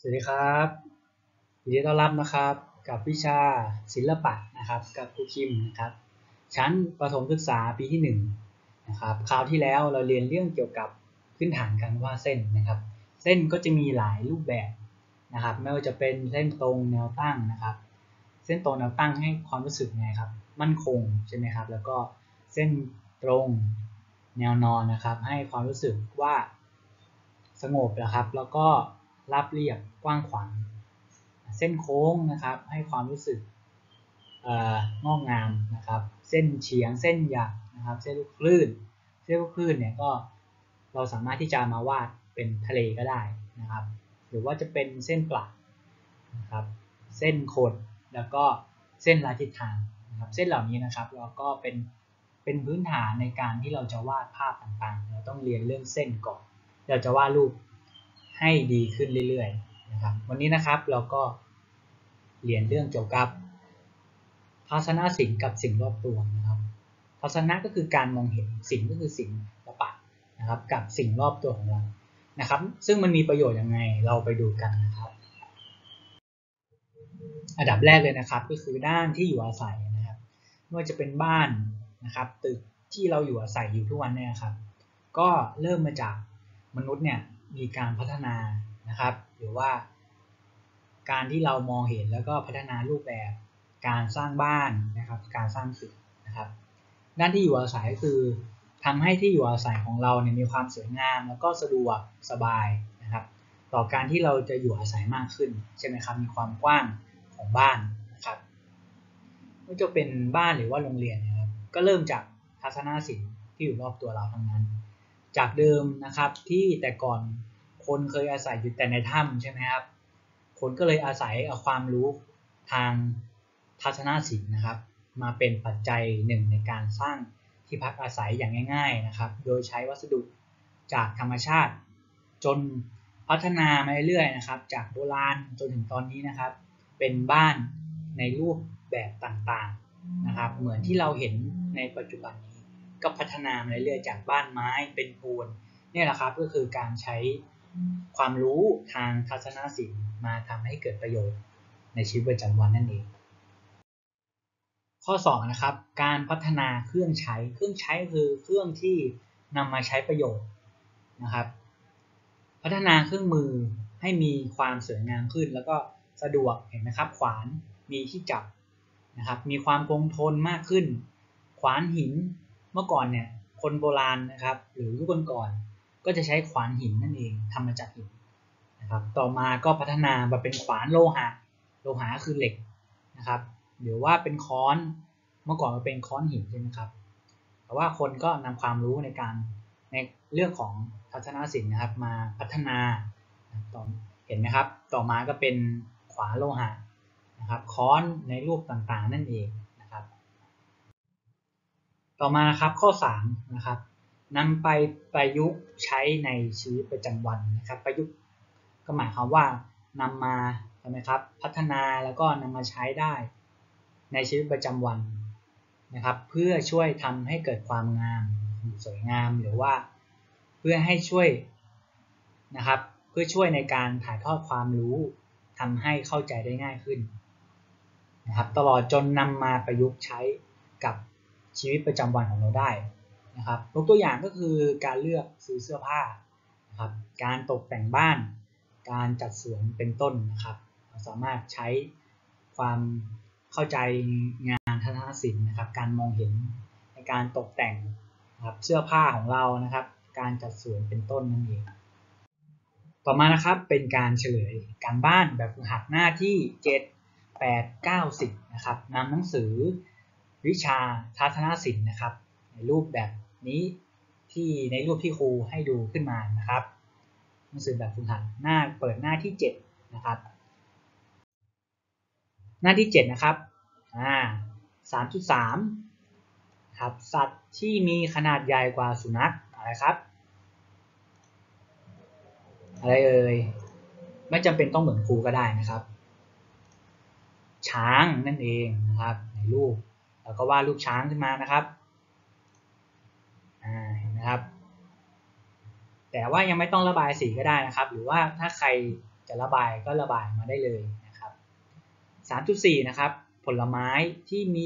สวัสดีครับยินดีต้อนรับนะครับกับวิชาศิลปะนะครับกับครูคิมนะครับ ชั้นประถมศึกษาปีที่1นนะครับคราวที่แล้วเราเรียนเรื่องเกี่ยวกับพื้นฐานการวาดเส้นนะครับ เส้นก็จะมีหลายรูปแบบนะครับ ไม่ว่าจะเป็นเส้นตรงแนวตั้งนะครับ เส้นตรงแนวตั้งให้ความรู้สึกไงครับ มั่นคงใช่ไหมครับ แล้วก็เส้นตรงแนวนอนนะครับ ให้ความรู้สึกว่าสงบนะครับ แล้วก็ รับเรียบกว้างขวางเส้นโค้งนะครับ ให้ความรู้สึกงอกงามนะครับ เส้นเฉียงเส้นหยักนะครับ เส้นลูกคลื่น เส้นลูกคลื่นเนี่ยก็เราสามารถที่จะมาวาดเป็นทะเลก็ได้นะครับ หรือว่าจะเป็นเส้นปลักนะครับ เส้นโคดแล้วก็เส้นลายทิศทางนะครับ เส้นเหล่านี้นะครับเราก็เป็นเป็นพื้นฐานในการที่เราจะวาดภาพต่างๆ เราต้องเรียนเรื่องเส้นก่อน เราจะวาดรูป ให้ดีขึ้นเรื่อยๆนะครับวันนี้นะครับเราก็เรียนเรื่องเกี่ยวกับทัศนศิลป์กับสิ่งรอบตัวนะครับทัศนะก็คือการมองเห็นสิ่งก็คือสิ่งประปะนะครับกับสิ่งรอบตัวของเรานะครับ ซึ่งมันมีประโยชน์ยังไงเราไปดูกันนะครับ อันดับแรกเลยนะครับก็คือด้านที่อยู่อาศัยนะครับไม่ว่าจะเป็นบ้านนะครับตึกที่เราอยู่อาศัยอยู่ทุกวันเนี่ยครับ ก็เริ่มมาจากมนุษย์เนี่ย มีการพัฒนานะครับ หรือว่าการที่เรามองเห็นแล้วก็พัฒนารูปแบบการสร้างบ้านนะครับ การสร้างตึกนะครับด้านที่อยู่อาศัยก็คือทำให้ที่อยู่อาศัยของเราเนี่ยมีความสวยงาม แล้วก็สะดวกสบายนะครับ ต่อการที่เราจะอยู่อาศัยมากขึ้นใช่ไหมครับมีความกว้างของบ้านนะครับไม่ว่าจะเป็นบ้านหรือว่าโรงเรียนนะครับก็เริ่มจากทัศนศิลป์ที่อยู่รอบตัวเราทั้งนั้น จากเดิมนะครับที่แต่ก่อนคนเคยอาศัยอยู่แต่ในถ้ำใช่ไหมครับ คนก็เลยอาศัยเอาความรู้ทางทัศนศิลป์นะครับ มาเป็นปัจจัยหนึ่งในการสร้างที่พักอาศัยอย่างง่าย ๆนะครับ โดยใช้วัสดุจากธรรมชาติ จนพัฒนามาเรื่อยๆนะครับ จากโบราณจนถึงตอนนี้นะครับ เป็นบ้านในรูปแบบต่างๆนะครับ เหมือนที่เราเห็นในปัจจุบันนี้ ก็พัฒนามาเรื่อยๆจากบ้านไม้เป็นปูนนี่แหละครับก็คือการใช้ความรู้ทางทัศนศิลป์มาทำให้เกิดประโยชน์ในชีวิตประจำวันนั่นเอง ข้อ2นะครับการพัฒนาเครื่องใช้เครื่องใช้คือเครื่องที่นำมาใช้ประโยชน์นะครับ พัฒนาเครื่องมือให้มีความสวยงามขึ้น แล้วก็สะดวกเห็นไหมครับขวานมีที่จับนะครับมีความคงทนมากขึ้น ขวานหิน เมื่อก่อนเนี่ยคนโบราณนะครับ หรือยุคก่อนๆก็จะใช้ขวานหินนั่นเองทำมาจากหินนะครับ ต่อมาก็พัฒนามาเป็นขวานโลหะ โลหะคือเหล็กนะครับหรือว่าเป็นค้อนเมื่อก่อนมันเป็นค้อนหินใช่ไหมครับ แต่ว่าคนก็นำความรู้ในการในเรื่องของทัศนศิลป์นะครับ มาพัฒนาต่อเห็นไหมครับ ต่อมาก็เป็นขวานโลหะนะครับ ค้อนในรูปต่างๆ นั่นเอง ต่อมานะครับข้อ3นะครับนำไปประยุกต์ใช้ในชีวิตประจำวันนะครับ ประยุกต์ก็หมายความว่านำมาใช่ไหมครับพัฒนาแล้วก็นำมาใช้ได้ในชีวิตประจำวันนะครับ เพื่อช่วยทำให้เกิดความงามสวยงามหรือว่าเพื่อให้ช่วยนะครับเพื่อช่วยในการถ่ายทอดความรู้ทำให้เข้าใจได้ง่ายขึ้นนะครับตลอดจนนำมาประยุกต์ใช้กับ ชีวิตประจำวันของเราได้นะครับยกตัวอย่างก็คือการเลือกซื้อเสื้อผ้านะครับการตกแต่งบ้าน การจัดสวนเป็นต้นนะครับ เราสามารถใช้ความเข้าใจงานทัศนศิลป์นะครับ การมองเห็นในการตกแต่งนะครับเสื้อผ้าของเรานะครับ การจัดสวนเป็นต้นนั่นเองต่อมานะครับเป็นการเฉลยการบ้านแบบฝึกหัดหน้าที่ 7 8 9 10นะครับนำหนังสือ วิชาทัศนศิลป์นะครับ ในรูปแบบนี้ที่ในรูปที่ครูให้ดูขึ้นมานะครับหนังสือแบบฝึกหัดหน้าเปิดหน้าที่7นะครับหน้าที่ 7 นะครับอ่า3.3ครับสัตว์ที่มีขนาดใหญ่กว่าสุนัขอะไรครับ อะไรเอ่ยไม่จำเป็นต้องเหมือนครูก็ได้นะครับ ช้างนั่นเองนะครับในรูป แล้วก็วาดรูปช้างขึ้นมานะครับเห็นไหมครับ แต่ว่ายังไม่ต้องระบายสีก็ได้นะครับ หรือว่าถ้าใครจะระบายก็ระบายมาได้เลยนะครับ 3.4 นะครับ ผลไม้ที่มี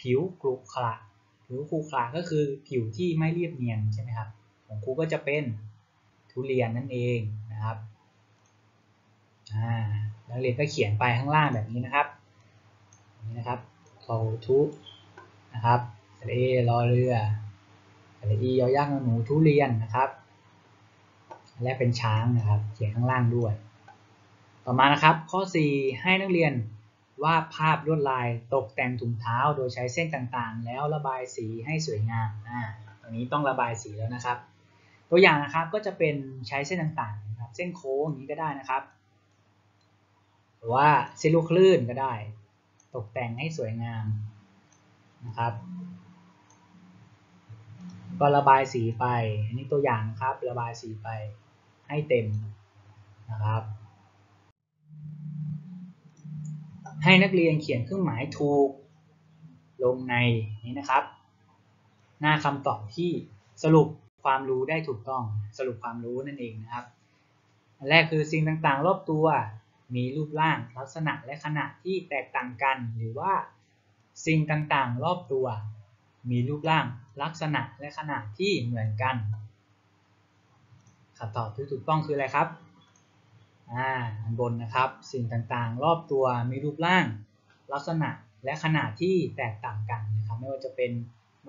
ผิวกรุขระผิวขรุขระก็คือผิวที่ไม่เรียบเนียนใช่ไหมครับ ของครูก็จะเป็นทุเรียนนั่นเองนะครับนักเรียนก็เขียนไปข้างล่างแบบนี้นะครับนี่นะครับโททุ นะครับสระเอรอเรือสระอียอยักษ์หนูทุเรียนนะครับ และเป็นช้างนะครับ เขียนข้างล่างด้วย ต่อมานะครับ ข้อ 4 ให้นักเรียนวาดภาพลวดลายตกแต่งถุงเท้าโดยใช้เส้นต่างๆ แล้วระบายสีให้สวยงามอ่าตรงนี้ต้องระบายสีแล้วนะครับ ตัวอย่างนะครับก็จะเป็นใช้เส้นต่างๆนะครับ เส้นโค้งอย่างนี้ก็ได้นะครับหรือว่าเส้นลูกคลื่นก็ได้ ตกแต่งให้สวยงาม นะครับ ก็ระบายสีไป อันนี้ตัวอย่างนะครับ ระบายสีไปให้เต็มนะครับ ให้นักเรียนเขียนเครื่องหมายถูกลงในนี้นะครับ หน้าคำตอบที่สรุปความรู้ได้ถูกต้องสรุปความรู้นั่นเองนะครับอันแรกคือสิ่งต่างๆ รอบตัว มีรูปร่างลักษณะและขนาดที่แตกต่างกัน หรือว่า สิ่งต่างๆ รอบตัว มีรูปร่างลักษณะและขนาดที่เหมือนกันคำตอบที่ถูกต้องคืออะไรครับอ่าอันบนนะครับ สิ่งต่างๆ รอบตัวมีรูปร่าง ลักษณะและขนาดที่แตกต่างกันนะครับ ไม่ว่าจะเป็น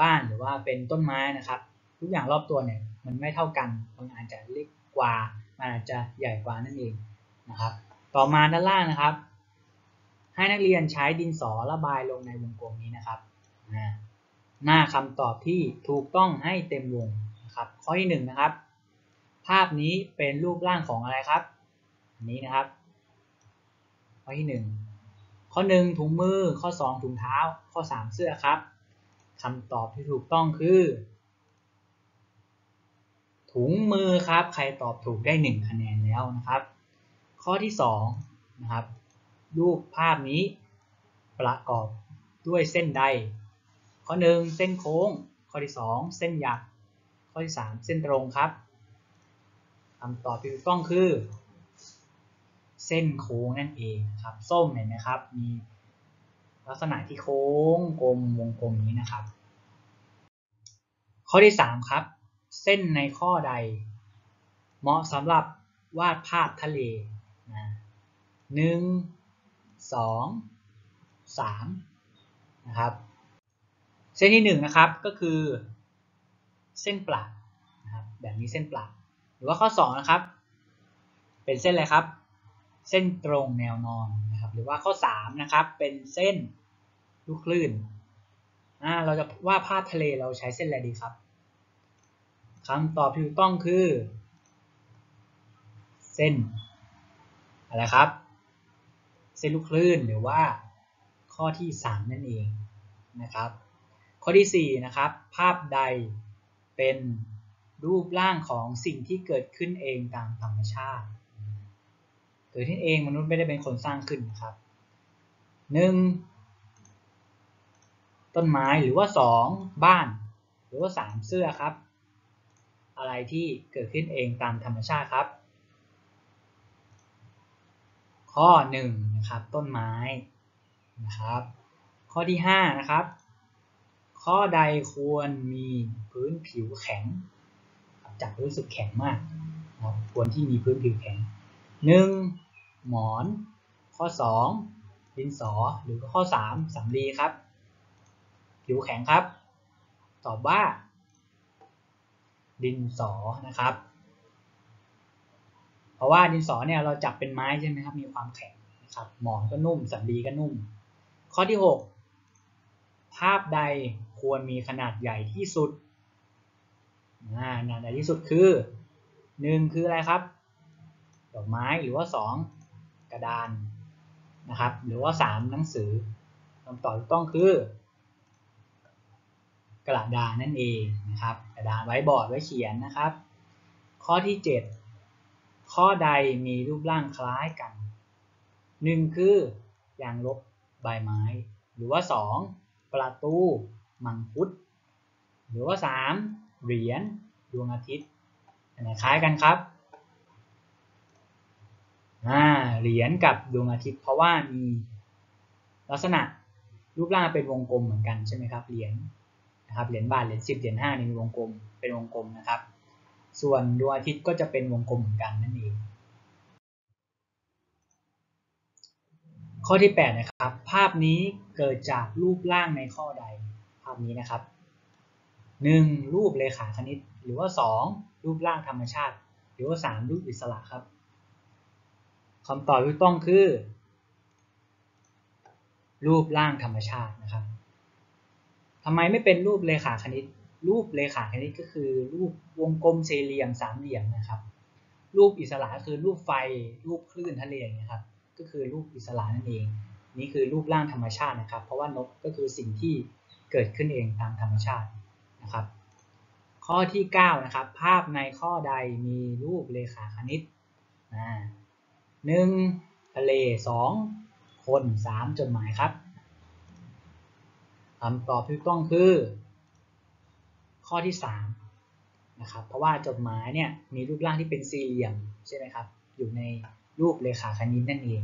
บ้านหรือว่าเป็นต้นไม้นะครับ ทุกอย่างรอบตัวเนี่ยมันไม่เท่ากันบางอันจะเล็กกว่ามันอาจจะใหญ่กว่านั่นเองนะครับ ต่อมาด้านล่างนะครับ ให้นักเรียนใช้ดินสอระบายลงในวงกลมนี้นะครับ หน้าคำตอบที่ถูกต้องให้เต็มวงนะครับ ข้อที่1นนะครับ ภาพนี้เป็นรูปร่างของอะไรครับนนี้นะครับ ข้อที่ 1 ข้อ 1 ถุงมือ ข้อ 2 ถุงเท้า ข้อ 3 เสื้อครับคำตอบที่ถูกต้องคือ ถุงมือครับ ใครตอบถูกได้ 1 คะแนนแล้วนะครับ ข้อที่2นะครับ รูปภาพนี้ ประกอบด้วยเส้นใด ข้อ 1 เส้นโค้ง ข้อที่ 2 เส้นหยัก ข้อที่ 3 เส้นตรงครับคำตอบที่ถูกต้องคือ เส้นโค้งนั่นเองครับส้มเห็นไหมครับ มีลักษณะที่โค้งกลมวงกลมนี้นะครับ ข้อที่ 3 ครับ เส้นในข้อใด เหมาะสำหรับวาดภาพทะเลนะหนึ่ง สองสามนะครับเส้นที่หนึ่งนะครับก็คือ เส้นปลักนะครับแบบนี้เส้นปลักหรือว่าข้อสองนะครับเป็นเส้นอะไรครับ เส้นตรงแนวนอนนะครับหรือว่าข้อสามนะครับเป็นเส้นลูกคลื่นอ่าเราจะว่าภาพทะเลเราใช้เส้นอะไรดีครับคำตอบที่ถูกต้องคือ เส้นอะไรครับ ส้นลูกคลื่นหรือว่าข้อที่ 3 นั่นเองนะครับ ข้อที่ 4 นะครับ ภาพใดเป็นรูปร่างของสิ่งที่เกิดขึ้นเองตามธรรมชาติ เกิดขึ้นเองมนุษย์ไม่ได้เป็นคนสร้างขึ้นนะครับ 1. ต้นไม้หรือว่า 2. บ้าน หรือว่า 3 เสื้อครับ อะไรที่เกิดขึ้นเองตามธรรมชาติครับ ข้อ1นะครับต้นไม้นะครับ ข้อที่5นะครับ ข้อใดควรมีพื้นผิวแข็งจับรู้สึกแข็งมากควรที่มีพื้นผิวแข็ง 1. หมอน ข้อ 2 ดินสอหรือข้อ 3สำลีครับ ผิวแข็งครับ ตอบว่า ดินสอนะครับ เพราะว่าดินสอเนี่ยเราจับเป็นไม้ใช่ไหมครับ มีความแข็งนะครับหมอนก็นุ่มสำลีก็นุ่ม ข้อที่ 6 ภาพใดควรมีขนาดใหญ่ที่สุดขนาดใหญ่ที่สุดคือ1คืออะไรครับดอกไม้หรือว่า 2 กระดานนะครับ หรือว่า 3 หนังสือคำตอบต้องคือกระดานนั่นเองนะครับ กระดานไว้บอร์ดไว้เขียนนะครับ ข้อที่ 7 ข้อใดมีรูปร่างคล้ายกัน 1 คือยางลบใบไม้ หรือว่า 2 ประตูมังคุด หรือว่า 3 เหรียญดวงอาทิตย์อันไหนคล้ายกันครับอ่าเหรียญกับดวงอาทิตย์ เพราะว่ามีลักษณะรูปร่างเป็นวงกลมเหมือนกันใช่ไหมครับเหรียญนะครับเหรียญบาทเหรียญสิบเหรียญห้านี่มีวงกลมเป็นวงกลมนะครับ ส่วนดวงอาทิตย์ก็จะเป็นวงกลมเหมือนกันนั่นเอง ข้อที่ 8 นะครับ ภาพนี้เกิดจากรูปร่างในข้อใด ภาพนี้นะครับ 1. รูปเลขาคณิต หรือว่า 2. รูปร่างธรรมชาติ หรือว่า 3. รูปอิสระครับคำตอบที่ถูกต้องคือ รูปร่างธรรมชาตินะครับทำไมไม่เป็นรูปเลขาคณิต รูปเลขาคณิตก็คือรูปวงกลมสี่เหลี่ยมสามเหลี่ยมนะครับ รูปอิสระก็คือรูปไฟ รูปคลื่นทะเลนะครับ ก็คือรูปอิสระนั่นเอง นี่คือรูปร่างธรรมชาตินะครับ เพราะว่านกก็คือสิ่งที่เกิดขึ้นเองตามธรรมชาตินะครับ ข้อที่9นะครับ ภาพในข้อใดมีรูปเลขาคณิตหนึ่งทะเล2คน3จดหมายครับคำตอบที่ต้องคือ ข้อที่3นะครับเพราะว่าจดหมายเนี่ยมีรูปร่างที่เป็นสี่เหลี่ยมใช่ไหมครับอยู่ในรูปเลขาคณิตนั่นเอง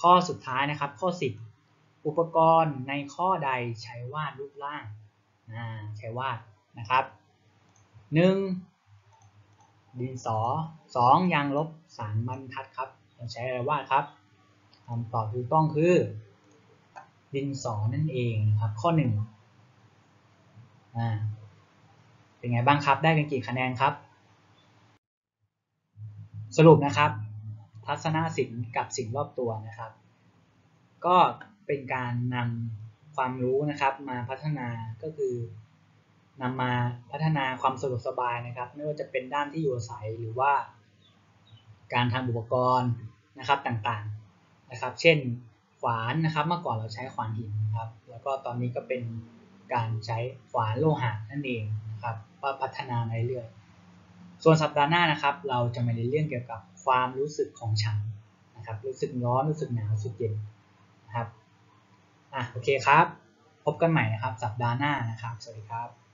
ข้อสุดท้ายนะครับข้อ 10 อุปกรณ์ในข้อใดใช้วาดรูปร่างใช้วาดนะครับ 1. ดินสอ 2. ยางลบสารบรรทัดครับเราใช้อะไรวาดครับคำตอบถูกต้องคือ ดินสอนั่นเองครับข้อ 1อ่า เป็นไงบ้างครับ ได้กันกี่คะแนนครับ สรุปนะครับ ทัศนศิลป์กับสิ่งรอบตัวนะครับ ก็เป็นการนำความรู้นะครับมาพัฒนาก็คือนำมาพัฒนาความสะดวกสบายนะครับ ไม่ว่าจะเป็นด้านที่อยู่อาศัยหรือว่า การทำอุปกรณ์นะครับต่างๆนะครับ เช่นขวานนะครับ เมื่อก่อนเราใช้ขวานหินนะครับ แล้วก็ตอนนี้ก็เป็นการใช้ขวานโลหะนั่นเองนะครับ ว่าพัฒนาในเรื่อยส่วนสัปดาห์หน้านะครับ เราจะมาเรียนเรื่องเกี่ยวกับความรู้สึกของฉันนะครับ รู้สึกร้อนรู้สึกหนาวรู้สึกเย็นนะครับอะโอเคครับ พบกันใหม่นะครับ สัปดาห์หน้านะครับ สวัสดีครับ